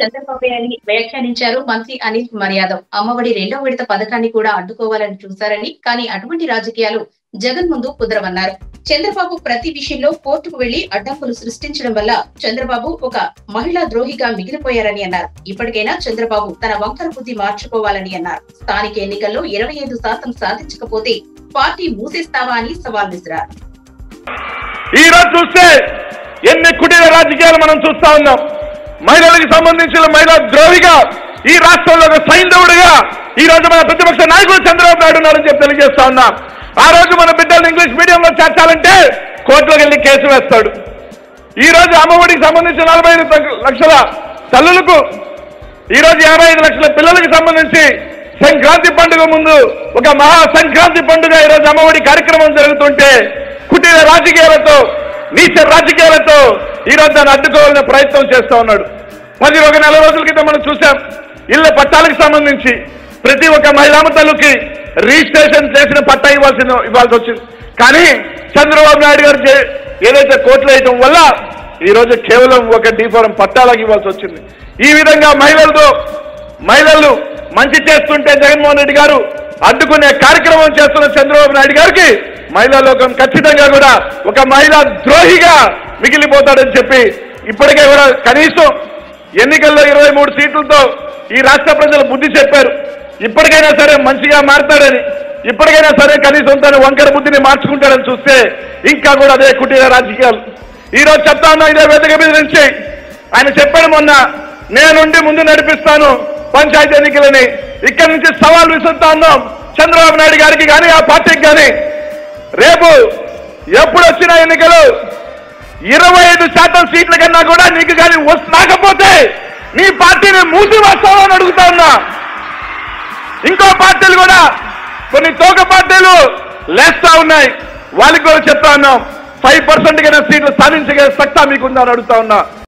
చంద్రబాబు అని వ్యాఖ్యానించారు మంత్రి అనిల్ కుమార్ యాదవ్. అమ్మఒడి రెండో విడత పథకాన్ని కూడా అడ్డుకోవాలని చూశారని కానీ అటువంటి రాజకీయాలు జగన్ ముందు కుదరవన్నారు. చంద్రబాబు ప్రతి విషయంలో కోర్టుకు వెళ్ళి అడ్డంకులు సృష్టించడం వల్ల చంద్రబాబు ఒక మహిళా ద్రోహిగా మిగిలిపోయారని అన్నారు. ఇప్పటికైనా చంద్రబాబు తన వంకర బుద్ధి మార్చుకోవాలని అన్నారు. స్థానిక ఎన్నికల్లో ఇరవై ఐదు శాతం సాధించకపోతే పార్టీ మూసేస్తావా అని సవాల్ విసిరారు. ఈ రోజు చూస్తే ఎన్ని కుటీర రాజకీయాలు మనం చూస్తా ఉన్నాం. మహిళలకు సంబంధించిన మహిళా ద్రోహిగా ఈ రాష్ట్రంలో ఒక సైంధవుడిగా ఈ రోజు మన ప్రతిపక్ష నాయకుడు చంద్రబాబు నాయుడు ఉన్నారని చెప్పి తెలియజేస్తా ఉన్నా. ఆ రోజు మన బిడ్డలు ఇంగ్లీష్ మీడియంలో చేర్చాలంటే కోర్టులోకి వెళ్ళి కేసు వేస్తాడు. ఈ రోజు అమ్మఒడికి సంబంధించి నలభై ఐదు లక్షల తల్లులకు ఈ రోజు యాభై ఐదు లక్షల పిల్లలకు సంబంధించి సంక్రాంతి పండుగ ముందు ఒక మహా సంక్రాంతి పండుగ ఈ రోజు అమ్మఒడి కార్యక్రమం జరుగుతుంటే కుటీర రాజకీయాలతో నీచ రాజకీయాలతో ఈ రోజు దాన్ని అడ్డుకోవాలనే ప్రయత్నం చేస్తూ ఉన్నాడు. పది ఒక నెల రోజుల క్రితం మనం చూసాం ఇళ్ళ పట్టాలకు సంబంధించి ప్రతి ఒక్క మహిళా తల్లికి రిజిస్ట్రేషన్ చేసిన పట్టా ఇవ్వాల్సిన ఇవ్వాల్సి వచ్చింది. కానీ చంద్రబాబు నాయుడు గారు ఏదైతే కోట్లు వేయటం వల్ల ఈరోజు కేవలం ఒక డీఫారం పట్టాలకు ఇవ్వాల్సి వచ్చింది. ఈ విధంగా మహిళలతో మహిళలు మంచి చేస్తుంటే జగన్మోహన్ రెడ్డి గారు అడ్డుకునే కార్యక్రమం చేస్తున్న చంద్రబాబు నాయుడు గారికి మహిళా లోకం ఖచ్చితంగా కూడా ఒక మహిళా ద్రోహిగా మిగిలిపోతాడని చెప్పి ఇప్పటికే కూడా కనీసం ఎన్నికల్లో ఇరవై మూడు సీట్లతో ఈ రాష్ట్ర ప్రజలు బుద్ధి చెప్పారు. ఇప్పటికైనా సరే మంచిగా మారతాడని ఇప్పటికైనా సరే కనీసం తన వంకర బుద్ధిని మార్చుకుంటాడని చూస్తే ఇంకా కూడా అదే కుటీర రాజకీయాలు. ఈ రోజు చెప్తా ఉన్నా ఇదే వేదిక మీద నుంచి ఆయన చెప్పాడు మొన్న నేనుండి ముందు నడిపిస్తాను పంచాయతీ ఎన్నికలని. ఇక్కడి నుంచి సవాల్ విసురుతా ఉన్నాం. చంద్రబాబు నాయుడు గారికి కానీ ఆ పార్టీకి కానీ రేపు ఎప్పుడు వచ్చిన ఎన్నికలు ఇరవై ఐదు శాతం సీట్ల కన్నా కూడా నీకు కానీ వస్తాకపోతే నీ పార్టీని మూసి వస్తావా అని అడుగుతా ఉన్నా. ఇంకో పార్టీలు కూడా కొన్ని తోక పార్టీలు లేస్తా ఉన్నాయి. వాళ్ళకి కూడా చెప్తా ఉన్నాం. ఫైవ్ పర్సెంట్ కన్నా సీట్లు సాధించగల సత్తా మీకుందా అని అడుగుతా ఉన్నా.